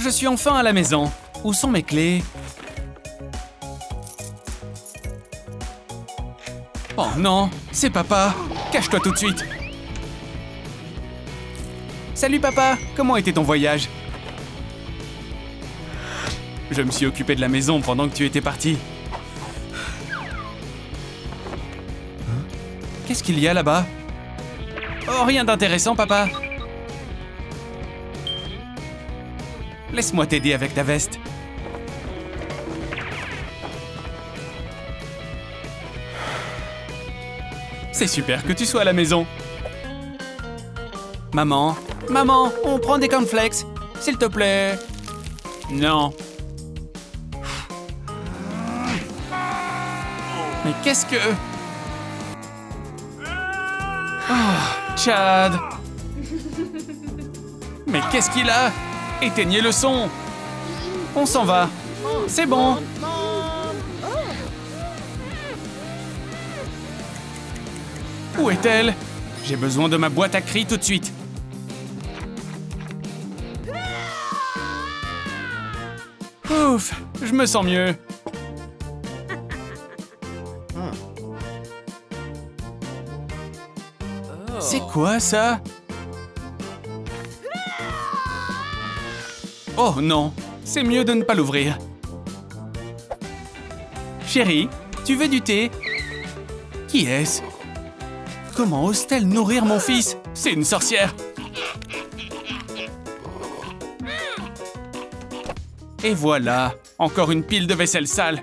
Je suis enfin à la maison. Où sont mes clés Oh non, c'est papa. Cache-toi tout de suite. Salut papa, comment était ton voyage Je me suis occupé de la maison pendant que tu étais parti. Qu'est-ce qu'il y a là-bas? Oh, rien d'intéressant, papa. Laisse-moi t'aider avec ta veste. C'est super que tu sois à la maison. Maman, maman, on prend des cornflakes, s'il te plaît. Non. Mais qu'est-ce que... Oh, Chad Mais qu'est-ce qu'il a? Éteignez le son On s'en va. C'est bon. Où est-elle? J'ai besoin de ma boîte à cris tout de suite. Ouf, je me sens mieux. C'est quoi ça? Oh non, c'est mieux de ne pas l'ouvrir. Chérie, tu veux du thé? Qui est-ce? Comment ose-t-elle nourrir mon fils? C'est une sorcière Et voilà, encore une pile de vaisselle sale.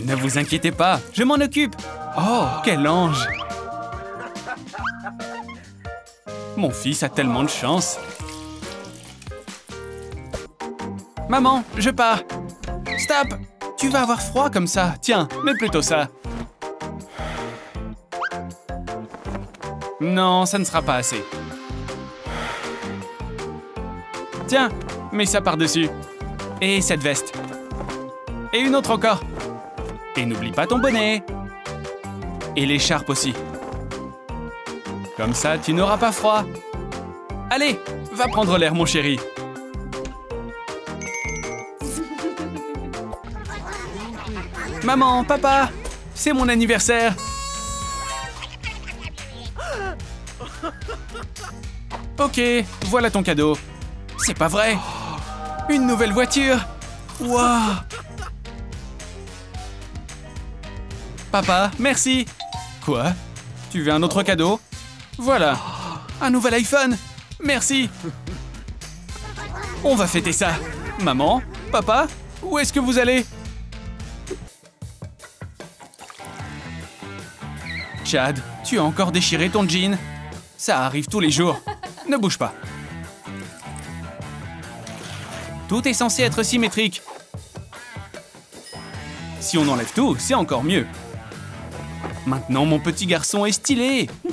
Ne vous inquiétez pas, je m'en occupe. Oh, quel ange Mon fils a tellement de chance. Maman, je pars. Stop Tu vas avoir froid comme ça. Tiens, mets plutôt ça. Non, ça ne sera pas assez. Tiens, mets ça par-dessus. Et cette veste. Et une autre encore. Et n'oublie pas ton bonnet. Et l'écharpe aussi. Comme ça, tu n'auras pas froid. Allez, va prendre l'air, mon chéri. Maman, papa, c'est mon anniversaire. Ok, voilà ton cadeau. C'est pas vrai. Une nouvelle voiture. Papa, merci. Quoi? Tu veux un autre cadeau? Voilà. Un nouvel iPhone. Merci. On va fêter ça. Maman, papa, où est-ce que vous allez? Chad, tu as encore déchiré ton jean Ça arrive tous les jours. Ne bouge pas. Tout est censé être symétrique. Si on enlève tout, c'est encore mieux. Maintenant, mon petit garçon est stylé.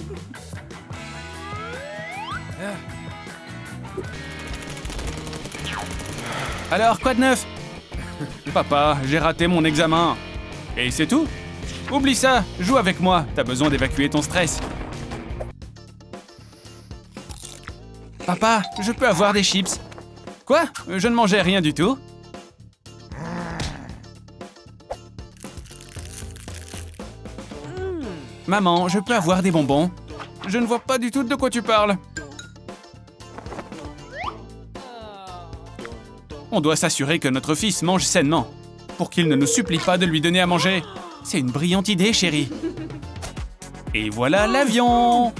Alors, quoi de neuf? Papa, j'ai raté mon examen. Et c'est tout Oublie ça, joue avec moi, t'as besoin d'évacuer ton stress. Papa, je peux avoir des chips Quoi? Je ne mangeais rien du tout. Maman, je peux avoir des bonbons Je ne vois pas du tout de quoi tu parles. On doit s'assurer que notre fils mange sainement, pour qu'il ne nous supplie pas de lui donner à manger. C'est une brillante idée, chérie. Et voilà l'avion.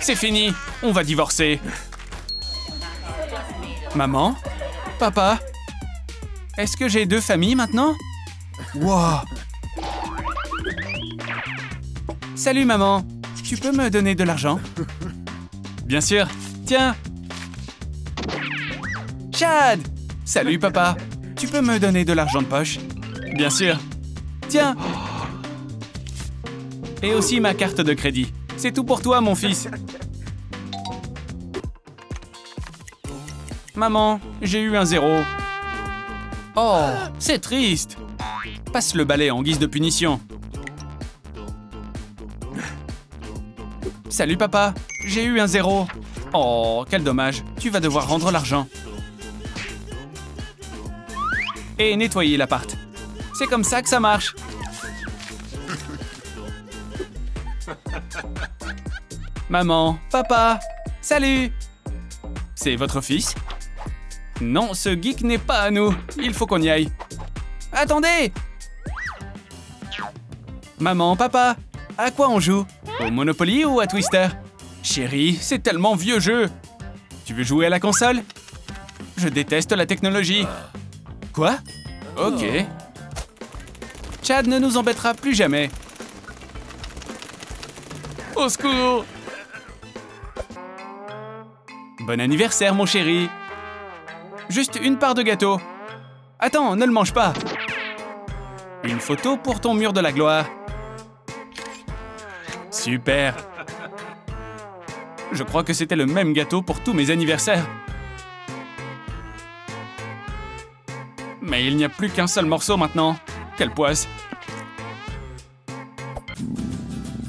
C'est fini, on va divorcer. Maman? Papa? Est-ce que j'ai deux familles maintenant? Wow Salut maman. Tu peux me donner de l'argent? Bien sûr. Tiens Chad Salut papa Tu peux me donner de l'argent de poche? Bien sûr Tiens Et aussi ma carte de crédit. C'est tout pour toi, mon fils. Maman, j'ai eu un zéro. Oh, c'est triste. Passe le balai en guise de punition. Salut papa, j'ai eu un zéro. Oh, quel dommage. Tu vas devoir rendre l'argent. Et nettoyer l'appart. C'est comme ça que ça marche. Maman, papa, salut C'est votre fils? Non, ce geek n'est pas à nous. Il faut qu'on y aille. Attendez Maman, papa, à quoi on joue? Au Monopoly ou à Twister? Chérie, c'est tellement vieux jeu Tu veux jouer à la console? Je déteste la technologie. Quoi Ok. Chad ne nous embêtera plus jamais. Au secours Bon anniversaire, mon chéri Juste une part de gâteau. Attends, ne le mange pas Une photo pour ton mur de la gloire. Super Je crois que c'était le même gâteau pour tous mes anniversaires. Il n'y a plus qu'un seul morceau maintenant. Quelle poisse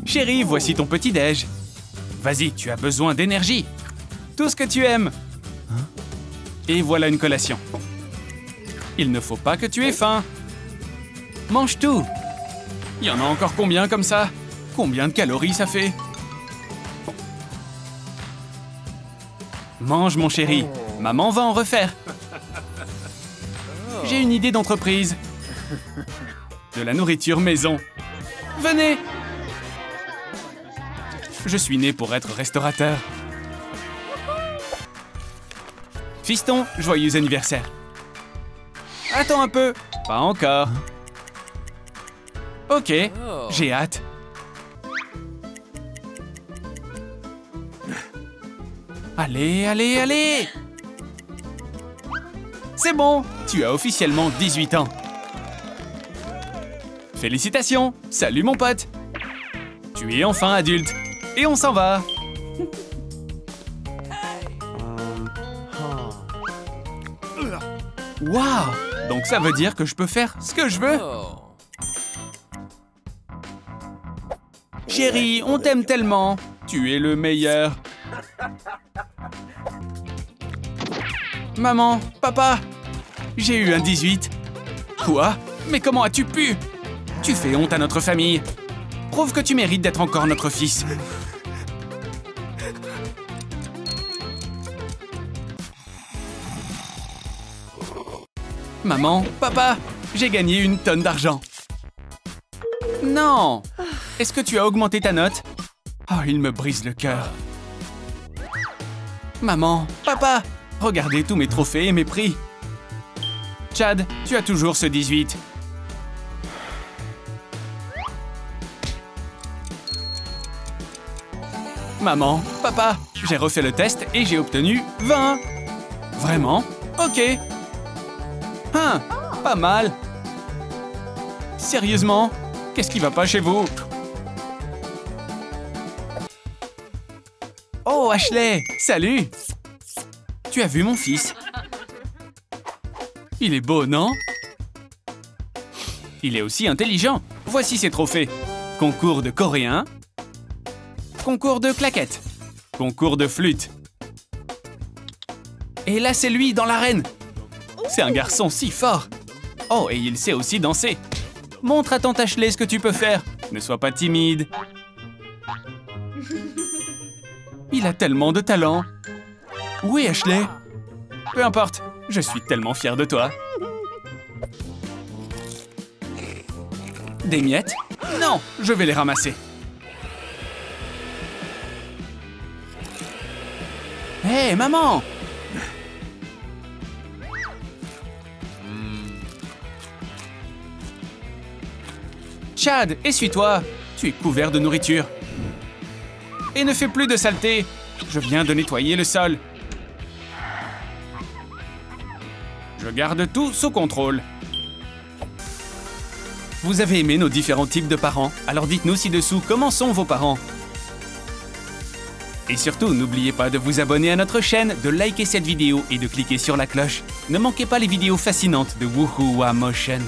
Chérie, voici ton petit-déj. Vas-y, tu as besoin d'énergie. Tout ce que tu aimes. Et voilà une collation. Il ne faut pas que tu aies faim. Mange tout. Il y en a encore combien comme ça? Combien de calories ça fait? Mange mon chéri. Maman va en refaire. J'ai une idée d'entreprise. De la nourriture maison. Venez Je suis né pour être restaurateur. Fiston, joyeux anniversaire. Attends un peu. Pas encore. Ok, j'ai hâte. Allez, allez, allez C'est bon, tu as officiellement 18 ans. Félicitations Salut mon pote Tu es enfin adulte. Et on s'en va Waouh Donc ça veut dire que je peux faire ce que je veux Chérie, on t'aime tellement Tu es le meilleur Maman, papa J'ai eu un 18 Quoi? Mais comment as-tu pu? Tu fais honte à notre famille. Prouve que tu mérites d'être encore notre fils. Maman, papa, j'ai gagné une tonne d'argent. Non! Est-ce que tu as augmenté ta note? Oh, il me brise le cœur. Maman, papa, regardez tous mes trophées et mes prix. Chad, tu as toujours ce 18. Maman, papa, j'ai refait le test et j'ai obtenu 20. Vraiment? Ok. Hein, pas mal. Sérieusement? Qu'est-ce qui va pas chez vous? Oh, Ashley Salut Tu as vu mon fils? Il est beau, non? Il est aussi intelligent. Voici ses trophées. Concours de coréen. Concours de claquettes. Concours de flûte. Et là, c'est lui dans l'arène. C'est un garçon si fort. Oh, et il sait aussi danser. Montre à tante Ashley ce que tu peux faire. Ne sois pas timide. Il a tellement de talent. Où est Ashley Peu importe, je suis tellement fier de toi. Des miettes? Non, je vais les ramasser. Hé, maman Chad, essuie-toi Tu es couvert de nourriture. Et ne fais plus de saleté Je viens de nettoyer le sol. Je garde tout sous contrôle. Vous avez aimé nos différents types de parents, alors dites-nous ci-dessous comment sont vos parents? Et surtout, n'oubliez pas de vous abonner à notre chaîne, de liker cette vidéo et de cliquer sur la cloche. Ne manquez pas les vidéos fascinantes de Woohoo Motion.